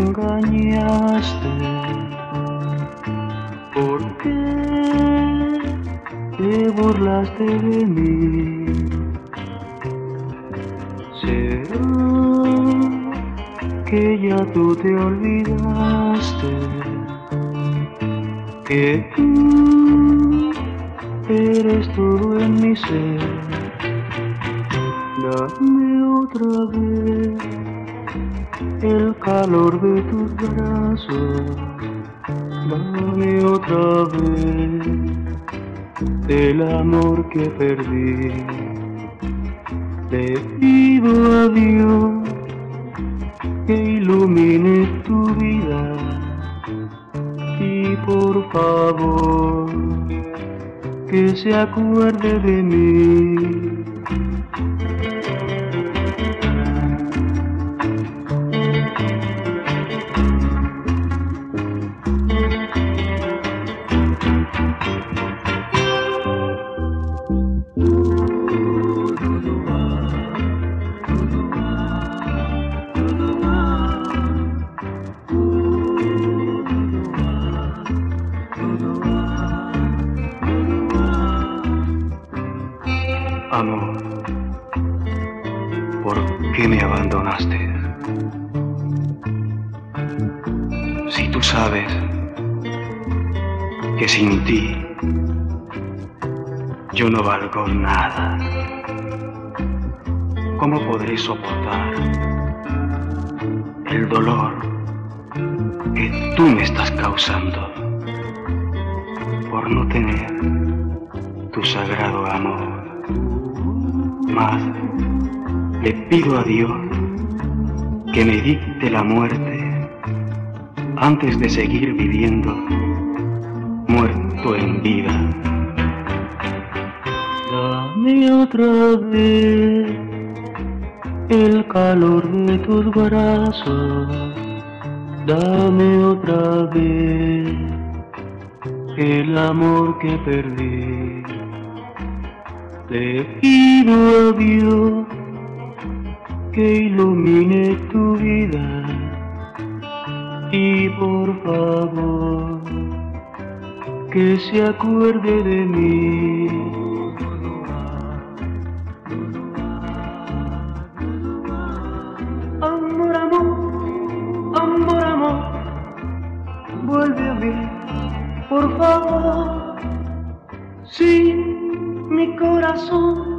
engañaste? ¿Por qué te burlaste de mí? ¿Será que ya tú te olvidaste? Que tú eres todo en mi ser. Dame otra vez el calor de tus brazos. Dame otra vez el amor que perdí. Te pido a Dios que ilumine tu vida y por favor que se acuerde de mí. Amor, ¿por qué me abandonaste? Si tú sabes que sin ti yo no valgo nada, ¿cómo podré soportar el dolor que tú me estás causando por no tener tu sagrado amor? Más le pido a Dios que me dicte la muerte antes de seguir viviendo muerto en vida. Dame otra vez el calor de tus brazos, dame otra vez el amor que perdí. Te pido a Dios que ilumine tu vida y por favor que se acuerde de mí. Amor, amor, amor, amor, vuelve a mí, por favor. Sí, mi corazón